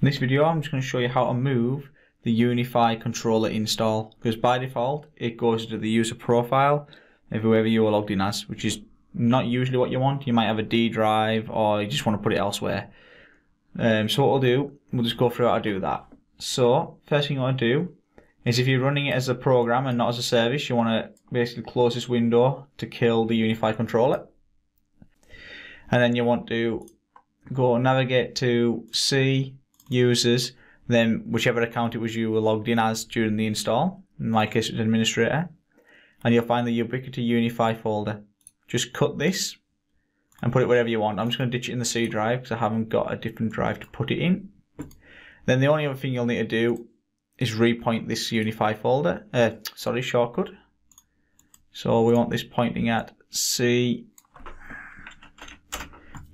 In this video I'm just going to show you how to move the UniFi controller install because by default it goes to the user profile of whoever you are logged in as which is not usually what you want. You might have a D drive or you just want to put it elsewhere. Um, so what we'll do, we'll just go through how to do that. So first thing you want to do is if you're running it as a program and not as a service, you want to basically close this window to kill the UniFi controller. And then you want to go navigate to C users, then whichever account it was you were logged in as during the install. In my case, it's administrator. And you'll find the Ubiquiti UniFi folder. Just cut this and put it wherever you want. I'm just going to ditch it in the C drive because I haven't got a different drive to put it in. Then the only other thing you'll need to do is repoint this UniFi folder, uh, sorry, shortcut. So we want this pointing at C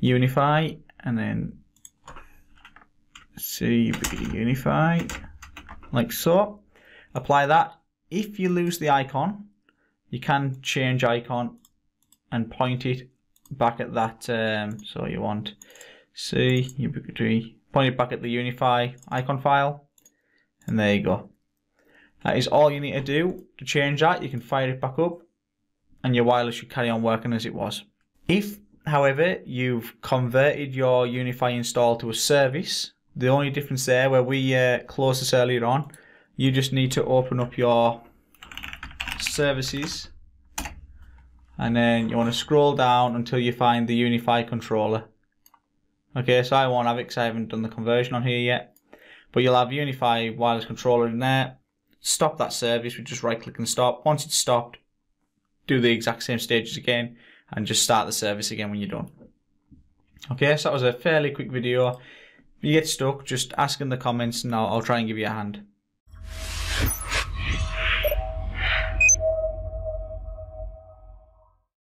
UniFi and then C UniFi like so. Apply that. If you lose the icon, you can change icon and point it back at that. Um, so you want C Ubiquiti, point it back at the UniFi icon file, and there you go. That is all you need to do to change that. You can fire it back up, and your wireless should carry on working as it was. If, however, you've converted your UniFi install to a service, the only difference there, where we uh, closed this earlier on, you just need to open up your services and then you want to scroll down until you find the UniFi controller. Okay, so I won't have it because I haven't done the conversion on here yet. But you'll have UniFi wireless controller in there. Stop that service with just right click and stop. Once it's stopped, do the exact same stages again and just start the service again when you're done. Okay, so that was a fairly quick video. You get stuck, just ask in the comments and I'll, I'll try and give you a hand.